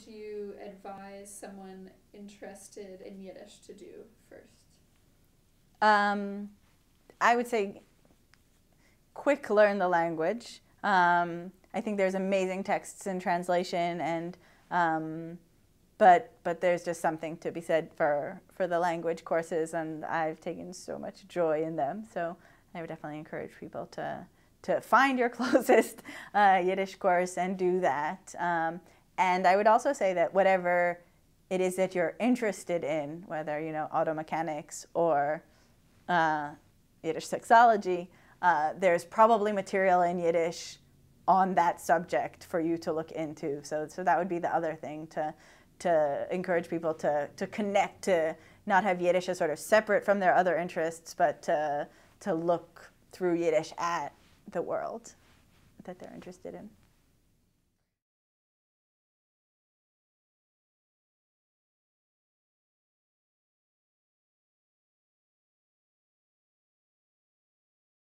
would you advise someone interested in Yiddish to do first? Um, I would say quick learn the language. Um, I think there's amazing texts in translation, and um, but but there's just something to be said for for the language courses, and I've taken so much joy in them. So I would definitely encourage people to to find your closest uh, Yiddish course and do that. Um, and I would also say that whatever it is that you're interested in, whether you know auto mechanics or uh, Yiddish sexology, uh, there's probably material in Yiddish on that subject for you to look into. So, so that would be the other thing to, to encourage people to, to connect, to not have Yiddish as sort of separate from their other interests, but to, to look through Yiddish at the world that they're interested in.